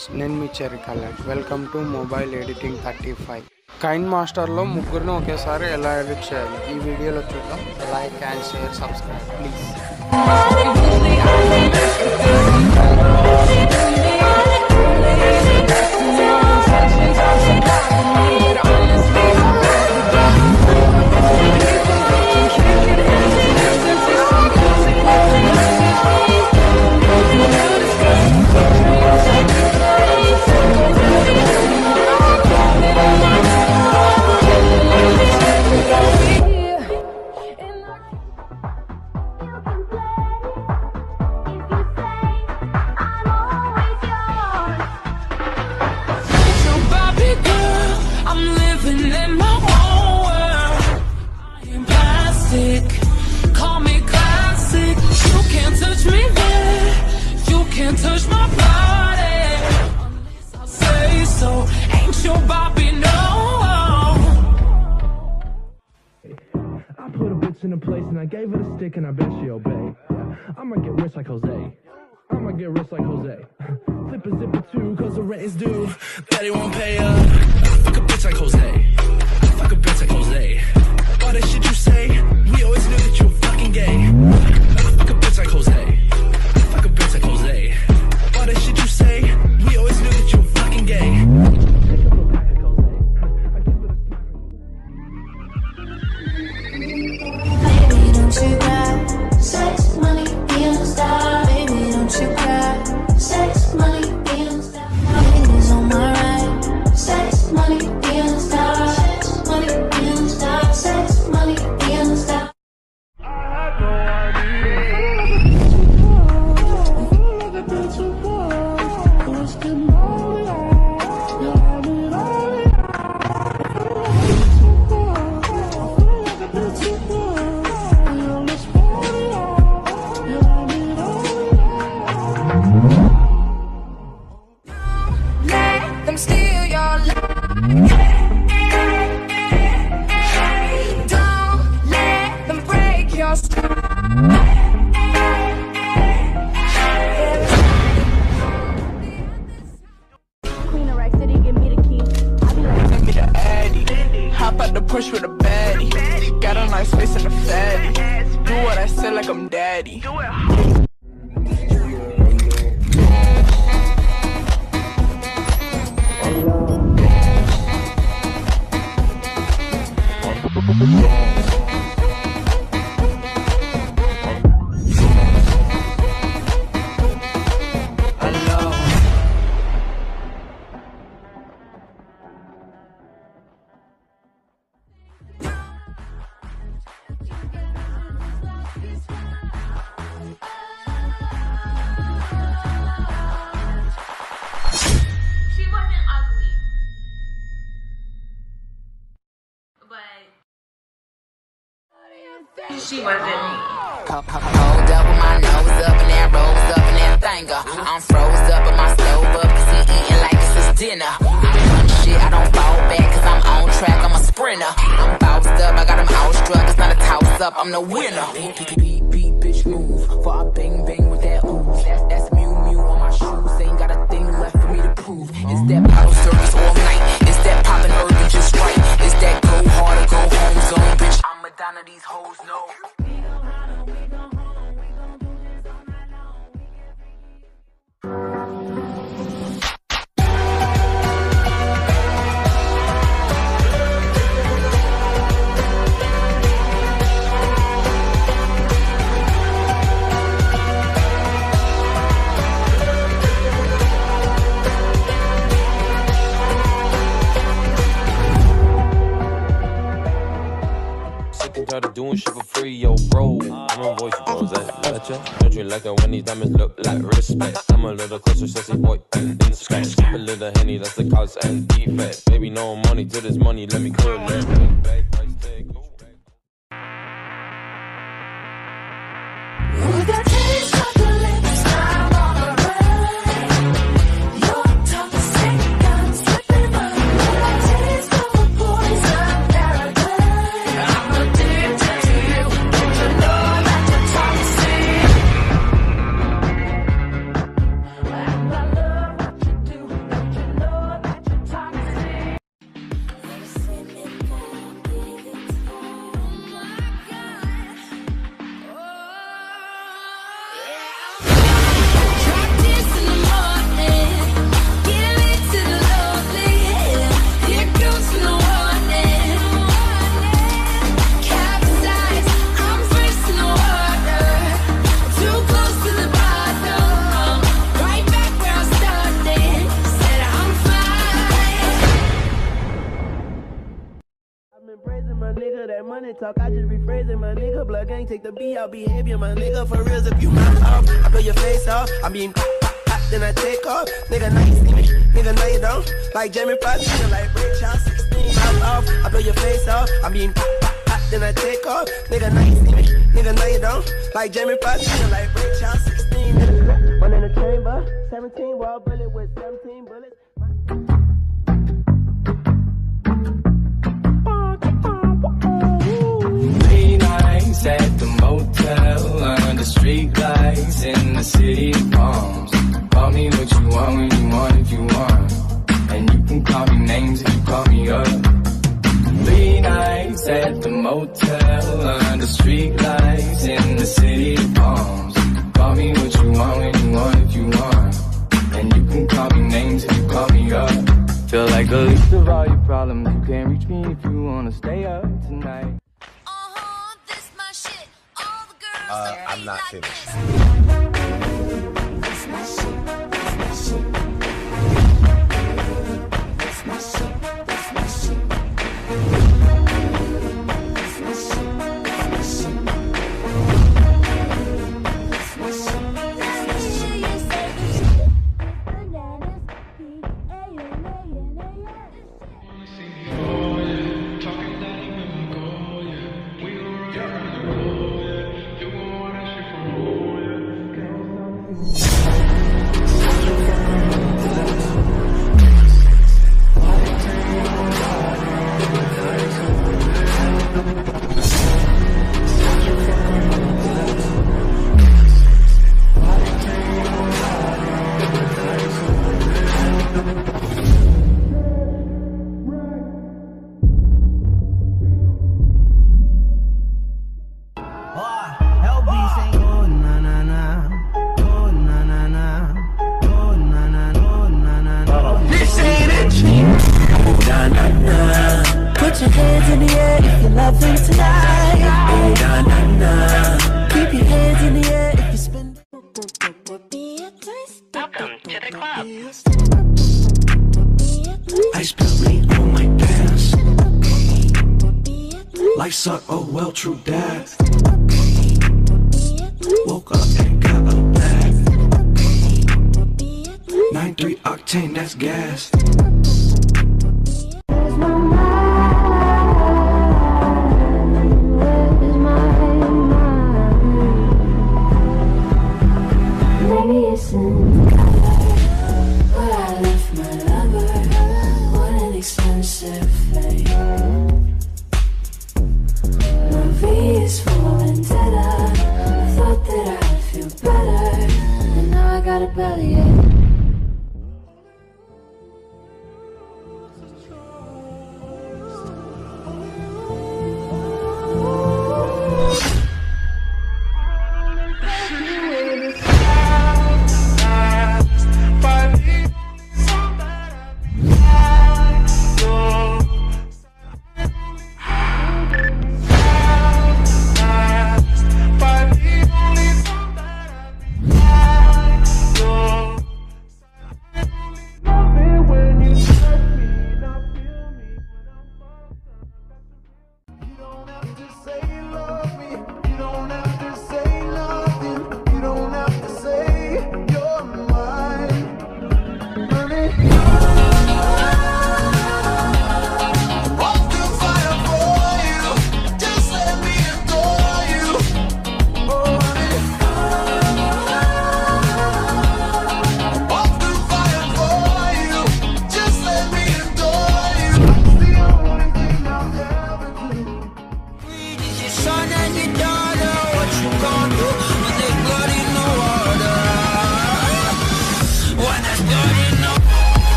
Friends నేను మీ చెరి collect welcome to mobile editing thirty five Kine మాస్టర్లో ముగ్గురిని ఒకేసారి ఎలా ఎడిట్ చేయాలి? ఈ వీడియోలో చూద్దాం. Like and share subscribe please gave her the stick and I bet she obey. I'ma get rich like Jose. I'ma get rich like Jose. Flip a zipper too, cause the rent is due. Daddy won't pay up. Fuck a bitch like Jose. Push with a baddie. Got a nice face and a fatty. Do what I say like I'm daddy. She she wasn't Ho- ho- Hold up with my nose up and that rose up and that thinker. I'm froze up and my stove up cause he eating like it's his dinner. I shit, I don't fall back cause I'm on track, I'm a sprinter. I'm bounced up, I got him outstruck, it's not a toss up, I'm the winner. Beat, beat, bitch, move. For I bang, bang with that ooze. That's, that's Miu Miu on my shoes, ain't got a thing left for me to prove. It's that bottle service all And of doing shit for free, yo, bro. I'm a voice, bro. Is that gotcha? Don't you like it when these diamonds look like respect? I'm a little closer, sexy boy, in the sky. Skip a little henny, that's the cause and defect. Baby, no money to this money, let me clear that. Money talk, I just rephrase it, my nigga. Blood gang, take the B out behavior, my nigga. For reals, if you mouth off, I blow your face off. I mean, hot, then I take off. Nigga, now you see me, nigga, now you don't. Like Jamie Foxx, nigga, like Ray Charles, 16. Mouth off, I blow your face off. I mean, hot, then I take off. Nigga, now you see me, nigga, now you don't. Like Jamie Foxx, nigga, like Ray Charles, 16. One in the chamber, 17 wall bullet with 17 bullets. At the motel under street lights in the city of palms. Call me what you want when you want if you want. Not finished. LB Sucked, oh well, true that. Woke up and got a bag. 93 octane, that's gas. Got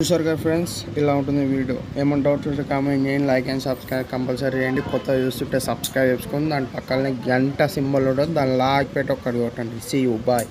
చూసారు కదా friends? ఇలా ఉంటుంది video. ఏమైనా doubt ఉంటే comment చేయండి like and subscribe compulsory చేయండి. కొత్త చూస్తుంటే సబ్స్క్రైబ్ చేసుకొని దాని పక్కనే గంట సింబల్ ఉంటుంది దాన్ని లాక్ పెట్టి ఒక్కటి కొట్టండి. See you bye